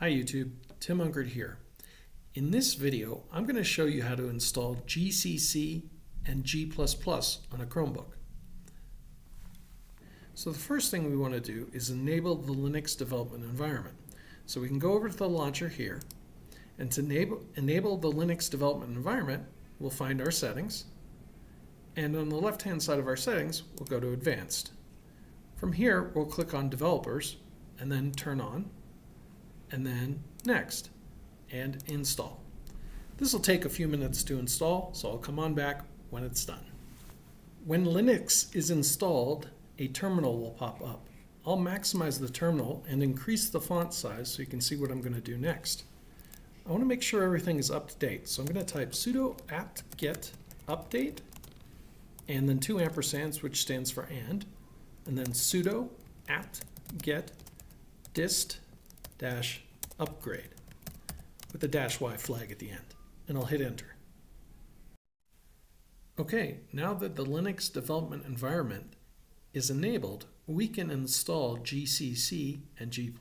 Hi YouTube, Tim Unkert here. In this video, I'm going to show you how to install GCC and G++ on a Chromebook. So the first thing we want to do is enable the Linux development environment. So we can go over to the launcher here, and to enable, enable the Linux development environment, we'll find our settings, and on the left-hand side of our settings, we'll go to Advanced. From here, we'll click on Developers, and then Turn On, and then Next, and Install. This will take a few minutes to install, so I'll come on back when it's done. When Linux is installed, a terminal will pop up. I'll maximize the terminal and increase the font size so you can see what I'm going to do next. I want to make sure everything is up to date, so I'm going to type sudo apt-get update and then two ampersands, which stands for and, and then sudo apt-get dist dash upgrade with the dash y flag at the end, and I'll hit enter. Okay, now that the Linux development environment is enabled, we can install GCC and G++.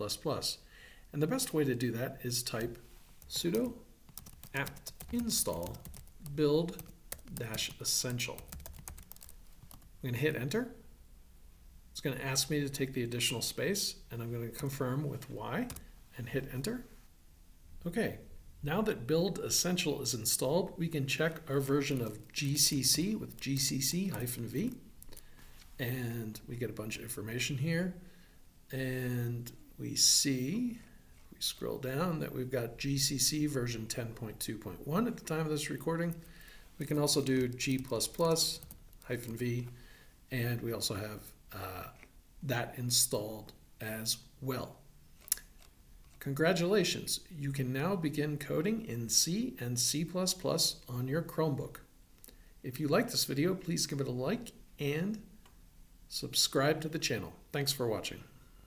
And the best way to do that is type sudo apt install build dash essential. I'm going to hit enter. It's going to ask me to take the additional space, and I'm going to confirm with Y and hit enter. Okay, now that Build Essential is installed, we can check our version of GCC with GCC-V. And we get a bunch of information here. And we see, we scroll down, that we've got GCC version 10.2.1 at the time of this recording. We can also do G++-V, and we also have uh, that installed as well. Congratulations, you can now begin coding in C and C++ on your Chromebook. If you like this video, please give it a like and subscribe to the channel. Thanks for watching.